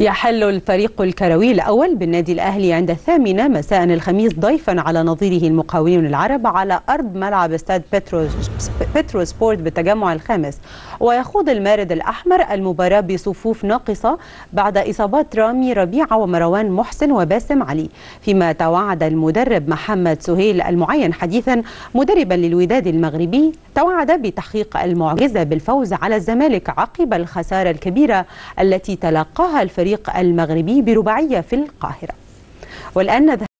يحل الفريق الكروي الأول بالنادي الأهلي عند الثامنة مساء الخميس ضيفا على نظيره المقاولون العرب على أرض ملعب استاد بترو, بترو سبورت بالتجمع الخامس. ويخوض المارد الأحمر المباراة بصفوف ناقصة بعد إصابات رامي ربيعة ومروان محسن وباسم علي. فيما توعد المدرب محمد سهيل المعين حديثا مدربا للوداد المغربي توعد بتحقيق المعجزة بالفوز على الزمالك عقب الخسارة الكبيرة التي تلقاها الفريق المغربي برباعية في القاهرة. والآن